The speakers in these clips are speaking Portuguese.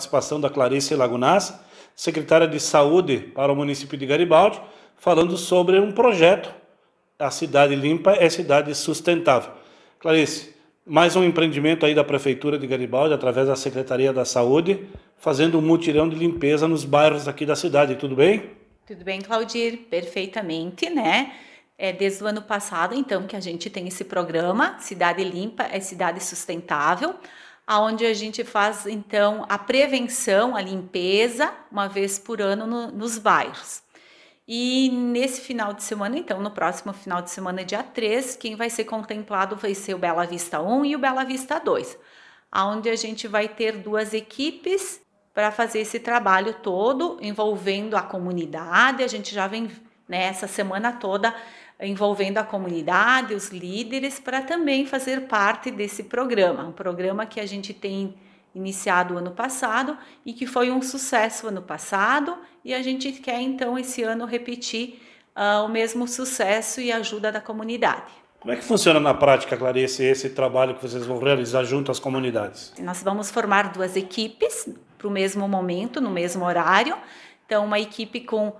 participação da Clarice Lagunaz, secretária de Saúde para o município de Garibaldi, falando sobre um projeto. A cidade limpa é cidade sustentável. Clarice, mais um empreendimento aí da Prefeitura de Garibaldi, através da Secretaria da Saúde, fazendo um mutirão de limpeza nos bairros aqui da cidade, tudo bem? Tudo bem, Claudir, perfeitamente, né? É desde o ano passado, então, que a gente tem esse programa, Cidade Limpa é Cidade Sustentável, aonde a gente faz, então, a prevenção, a limpeza, uma vez por ano no, nos bairros. E nesse final de semana, então, no próximo final de semana, dia 3, quem vai ser contemplado vai ser o Bela Vista 1 e o Bela Vista 2, onde a gente vai ter duas equipes para fazer esse trabalho todo, envolvendo a comunidade. A gente já vem nessa né, semana toda envolvendo a comunidade, os líderes, para também fazer parte desse programa, um programa que a gente tem iniciado ano passado e que foi um sucesso ano passado e a gente quer então esse ano repetir uh, o mesmo sucesso e ajuda da comunidade. Como é que funciona na prática, Clarice, esse trabalho que vocês vão realizar junto às comunidades? Nós vamos formar duas equipes para o mesmo momento, no mesmo horário. Então, uma equipe com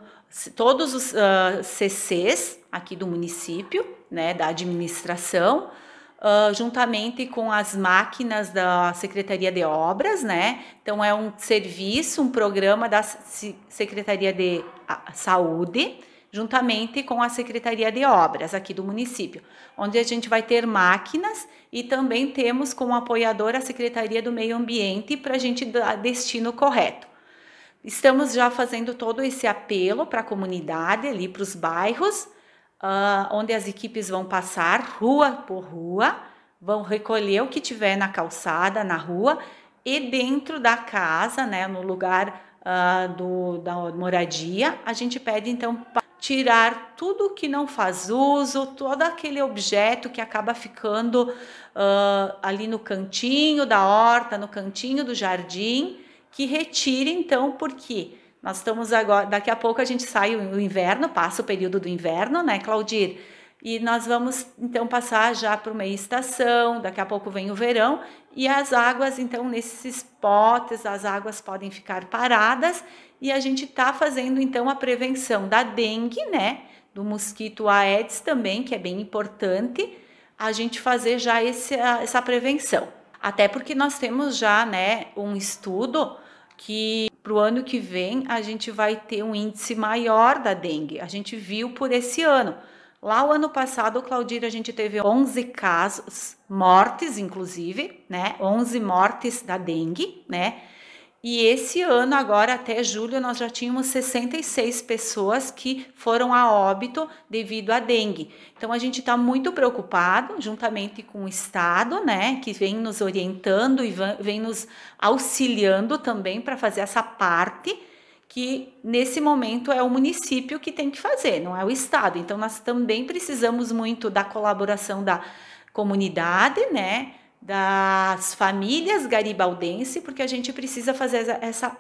todos os uh, CCs aqui do município, né, da administração, uh, juntamente com as máquinas da Secretaria de Obras, né? Então é um serviço, um programa da Secretaria de Saúde, juntamente com a Secretaria de Obras aqui do município, onde a gente vai ter máquinas e também temos como apoiador a Secretaria do Meio Ambiente para a gente dar destino correto. Estamos já fazendo todo esse apelo para a comunidade, ali para os bairros, uh, onde as equipes vão passar rua por rua, vão recolher o que tiver na calçada, na rua e dentro da casa, né, no lugar uh, do, da moradia, a gente pede então tirar tudo que não faz uso, todo aquele objeto que acaba ficando uh, ali no cantinho da horta, no cantinho do jardim, que retire então, porque nós estamos agora, daqui a pouco a gente sai o inverno, passa o período do inverno, né, Claudir? E nós vamos então passar já para uma estação, daqui a pouco vem o verão, e as águas, então, nesses potes, as águas podem ficar paradas, e a gente está fazendo então a prevenção da dengue, né? Do mosquito Aedes também, que é bem importante, a gente fazer já esse, essa prevenção. Até porque nós temos já né, um estudo que para o ano que vem a gente vai ter um índice maior da dengue. A gente viu por esse ano. Lá o ano passado, Claudir, a gente teve 11 casos, mortes inclusive, né? 11 mortes da dengue, né? E esse ano, agora até julho, nós já tínhamos 66 pessoas que foram a óbito devido à dengue. Então a gente está muito preocupado, juntamente com o Estado, né, que vem nos orientando e vem nos auxiliando também para fazer essa parte que nesse momento é o município que tem que fazer, não é o Estado. Então nós também precisamos muito da colaboração da comunidade, né? Das famílias garibaldense, porque a gente precisa fazer essa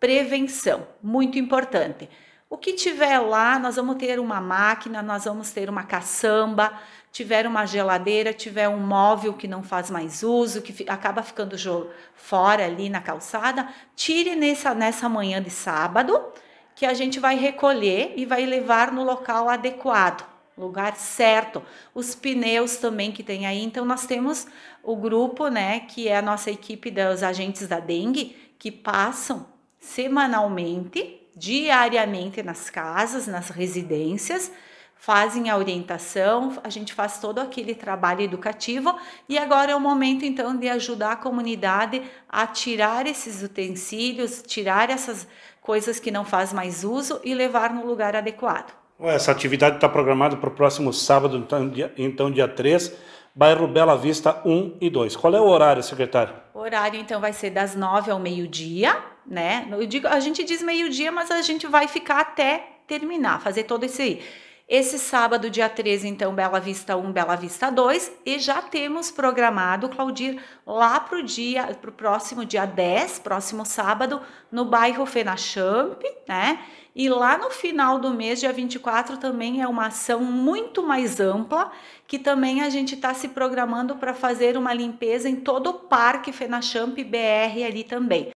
prevenção, muito importante. O que tiver lá, nós vamos ter uma máquina, nós vamos ter uma caçamba, tiver uma geladeira, tiver um móvel que não faz mais uso, que acaba ficando fora ali na calçada, tire nessa, nessa manhã de sábado, que a gente vai recolher e vai levar no local adequado lugar certo. Os pneus também que tem aí. Então, nós temos o grupo, né, que é a nossa equipe dos agentes da dengue, que passam semanalmente, diariamente nas casas, nas residências, fazem a orientação, a gente faz todo aquele trabalho educativo e agora é o momento então de ajudar a comunidade a tirar esses utensílios, tirar essas coisas que não faz mais uso e levar no lugar adequado. Essa atividade está programada para o próximo sábado, então dia, então dia 3, bairro Bela Vista 1 e 2. Qual é o horário, secretário? O horário, então, vai ser das 9 ao meio-dia, né? Eu digo, a gente diz meio-dia, mas a gente vai ficar até terminar, fazer todo esse esse sábado, dia 13, então, Bela Vista 1, Bela Vista 2, e já temos programado, Claudir, lá para o dia, para o próximo dia 10, próximo sábado, no bairro Fenachamp, né? E lá no final do mês, dia 24, também é uma ação muito mais ampla, que também a gente está se programando para fazer uma limpeza em todo o Parque Fenachamp BR ali também.